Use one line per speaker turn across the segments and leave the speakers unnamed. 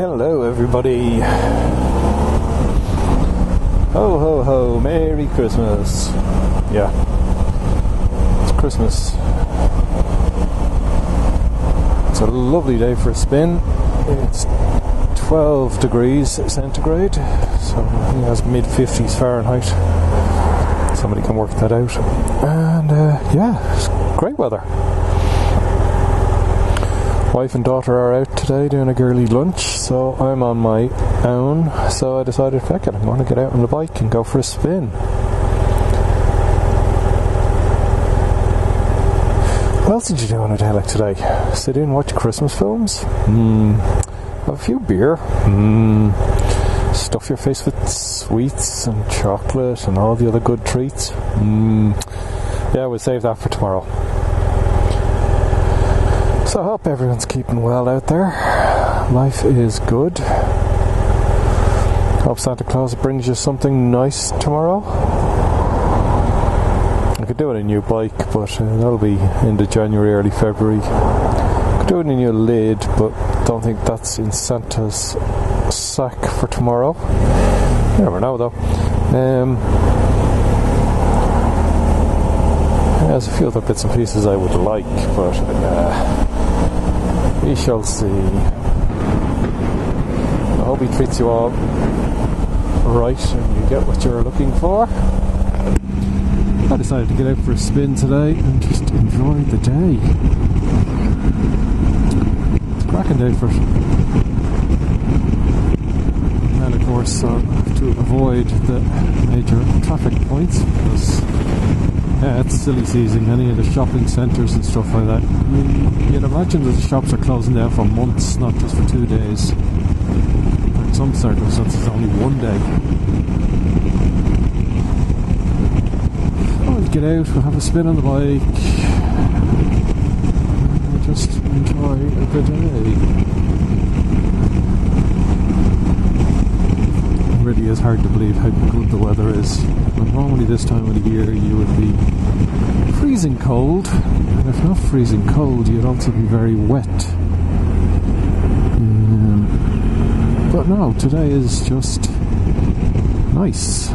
Hello, everybody. Ho, ho, ho. Merry Christmas. Yeah. It's Christmas. It's a lovely day for a spin. It's 12 degrees centigrade, so that's mid 50s Fahrenheit. Somebody can work that out. And uh, yeah, it's great weather. Wife and daughter are out today doing a girly lunch, so I'm on my own. So I decided, feck it, I'm going to get out on the bike and go for a spin. What else did you do on a day like today? Sit in, watch Christmas films? Hmm. Have a few beer? Hmm. Stuff your face with sweets and chocolate and all the other good treats? Hmm. Yeah, we'll save that for tomorrow. So I hope everyone's keeping well out there. Life is good. Hope Santa Claus brings you something nice tomorrow. I could do it a new bike, but uh, that'll be into January, early February. Could do it in a new lid, but don't think that's in Santa's sack for tomorrow. Never know though. Um, there's a few other bits and pieces I would like, but uh, we shall see. I hope he treats you all right and you get what you're looking for. I decided to get out for a spin today and just enjoy the day. It's a cracking day for it. And of course, have to avoid the major traffic points because yeah, it's silly season. Any of the shopping centres and stuff like that. I mean, you'd imagine that the shops are closing down for months, not just for two days. In some circumstances, only one day. So we'll get out, we'll have a spin on the bike, and just enjoy the day. It really is hard to believe how good the weather is. Normally this time of the year you would be freezing cold, and if not freezing cold, you'd also be very wet. Um, but no, today is just nice,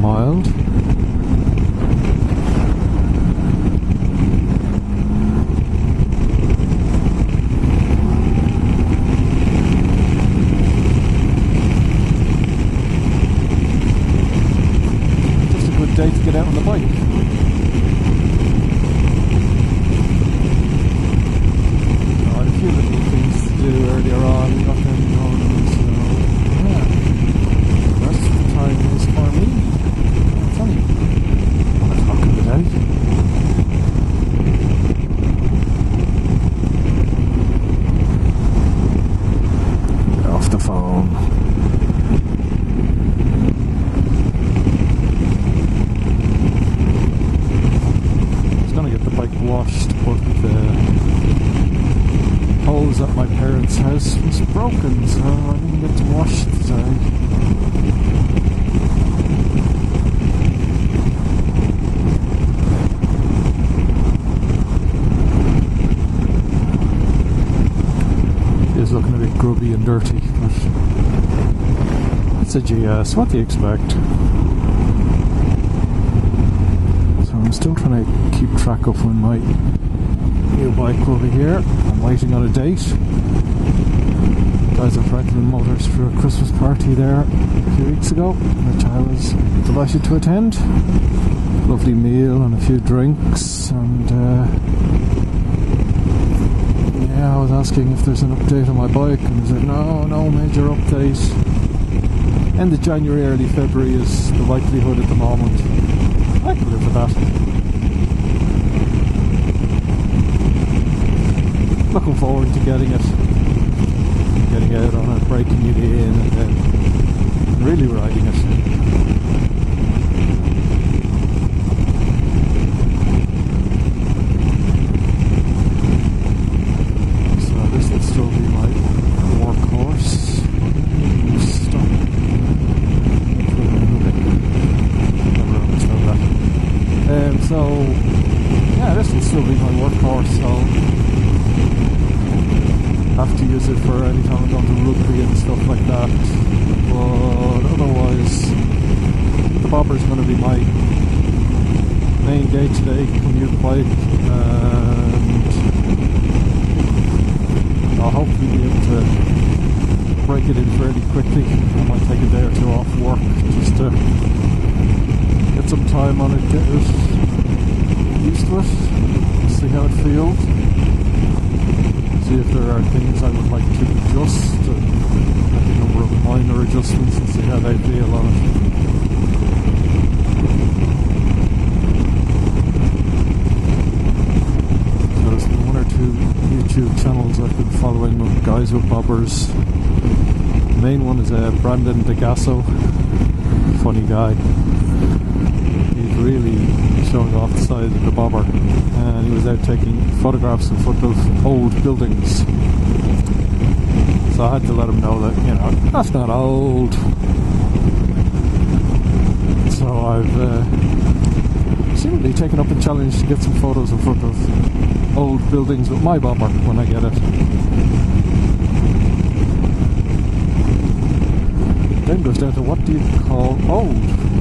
mild. Just a good day to get out on the bike. I had a few little things to do earlier on, got them done, so yeah. The rest of the time is for me. It's only one o'clock in the day. Get off the phone. I was gonna get the bike washed, but the hose at my parents' house was broken, so I didn't get to wash it today. It is looking a and dirty, it's a GS. What do you expect? So I'm still trying to keep track of when my new bike will be here. I'm waiting on a date. Guys at Franklin Motors for a Christmas party there a few weeks ago, which I was delighted to attend. Lovely meal and a few drinks, and uh, yeah, I was asking if there's an update on my bike, and they said no, no major update. End of January, early February is the likelihood at the moment. I can live with that. Looking forward to getting it, getting out on it, breaking it in, and then really riding it. So this will still be my workhorse. Stop. Never understand that. Um, so still be my workhorse. So have to use it for any time I'm going to rugby and stuff like that. But otherwise, the bobber is going to be my main day-to-day commute bike, and I'll hopefully be able to break it in fairly quickly. I might take a day or two off work just to get some time on it, get it used to it, see how it feels see if there are things I would like to adjust, make a number of minor adjustments and see how they feel on it. So there's one or two YouTube channels I've been following of guys with bobbers. The main one is uh, Brandon DeGasso, funny guy. He's really showing off the side of the bobber and he was out taking photographs in front of old buildings. So I had to let him know that, you know, that's not old. So I've uh, seemingly taken up the challenge to get some photos in front of old buildings with my bobber when I get it. Then goes down to what do you call old?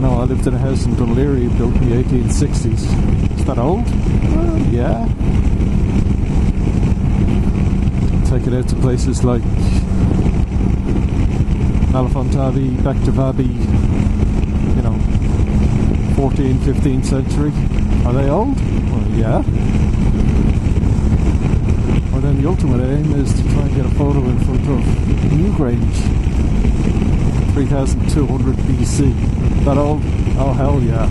Know, I lived in a house in Laoghaire built in the 1860s. Is that old? Well, yeah. Take it out to places like Mellifont Abbey, back to Vabi, you know, 14th, 15th century. Are they old? Well, yeah. Well, then the ultimate aim is to try and get a photo in front of Newgrange 3200 BC. That old? Oh, hell yeah.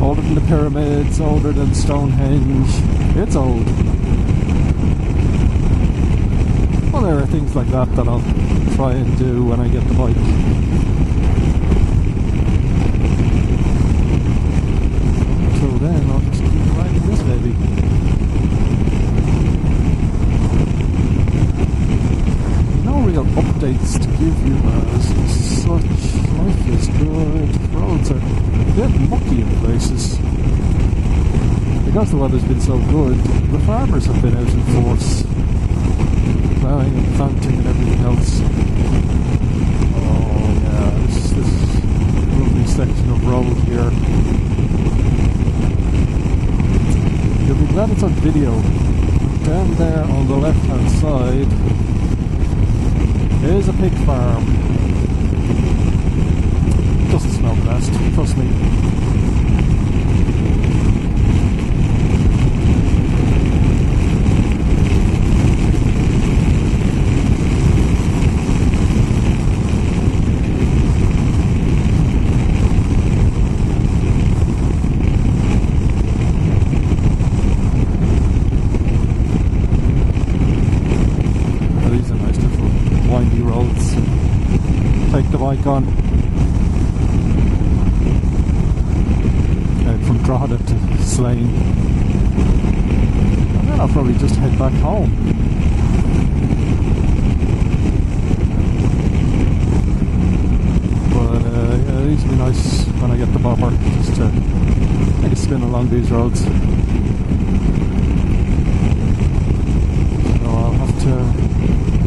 Older than the pyramids, older than Stonehenge. It's old. Well, there are things like that that I'll try and do when I get the bike. Until then, I'll just keep riding this baby. Updates to give you as such. Life is good. Roads are a bit mucky in places. Because the weather's been so good, the farmers have been out in force. Plowing and planting and everything else. Oh yeah, this, this lovely section of road here. You'll be glad it's on video. Down there on the left hand side Here's a pig farm. Doesn't smell the best, trust me. bike on. Drogheda to Slane. And then I'll probably just head back home. But uh, yeah, it be nice when I get the bobber just to take a spin along these roads. So I'll have to,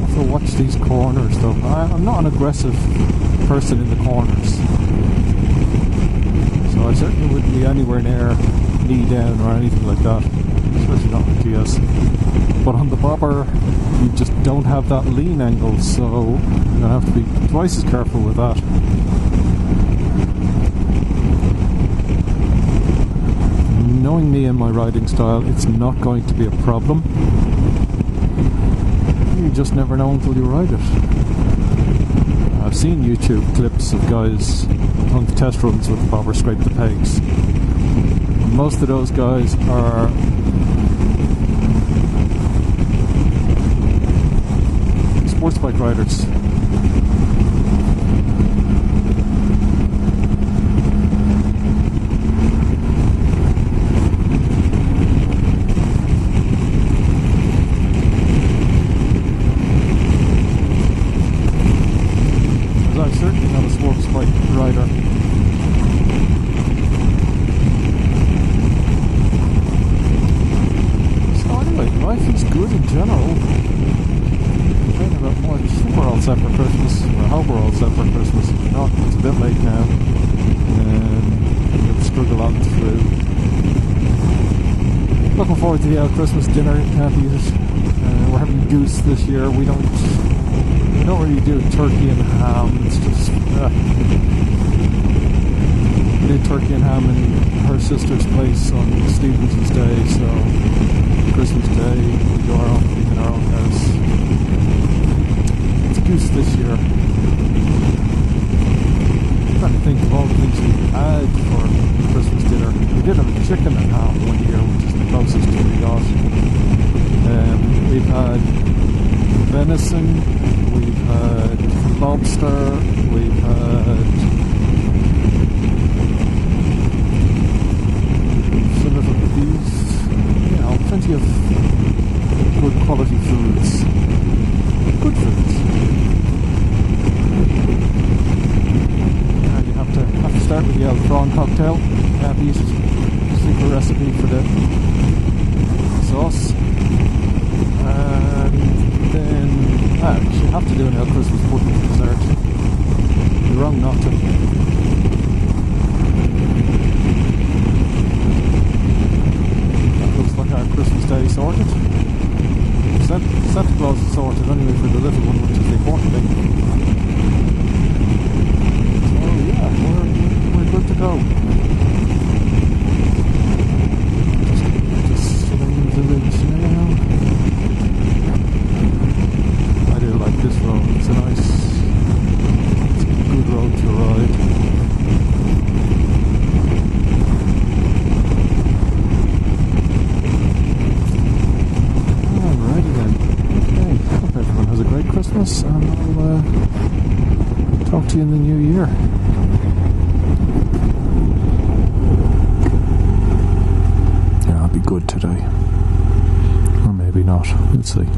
have to watch these corners though. I, I'm not an aggressive person in the corners. So I certainly wouldn't be anywhere near knee down or anything like that, especially not with GS. But on the bobber, you just don't have that lean angle, so you're gonna have to be twice as careful with that. Knowing me and my riding style, it's not going to be a problem. You just never know until you ride it. I've seen YouTube clips of guys on the test runs with the scrape the pegs. Most of those guys are sports bike riders. was in general. Thinking about more just somewhere set for Christmas, or somewhere set for Christmas. No, it's a bit late now, and we'll struggle on through. Looking forward to the uh, Christmas dinner at Uh, we're having goose this year. We don't we don't really do turkey and ham. It's just uh, we did turkey and ham in her sister's place on Stevenson's Day, so Christmas Day we do our own thing in our own house. It's goose this year. I'm trying to think of all the things we had for Christmas dinner. We did have a chicken and ham one year, which is the closest to we got. Um, we've had venison, we've had lobster, we've had some of these, you know, of good quality foods. Good foods. And you have to have to start with the old prawn cocktail. Beat it. Super recipe for the sauce. And then ah, you have to do an old Christmas pudding for dessert. You're wrong not to. Our Christmas day sorted. Santa, Santa Claus is sorted anyway for the little one, which is the important thing. So yeah, we're, we're good to go. Just, just sitting in the village now. I do like this road. It's a nice, it's a good road to ride. Alrighty then. Okay. Hope everyone has a great Christmas, and I'll uh, talk to you in Yeah, I'll be good today. Or maybe not. We'll see.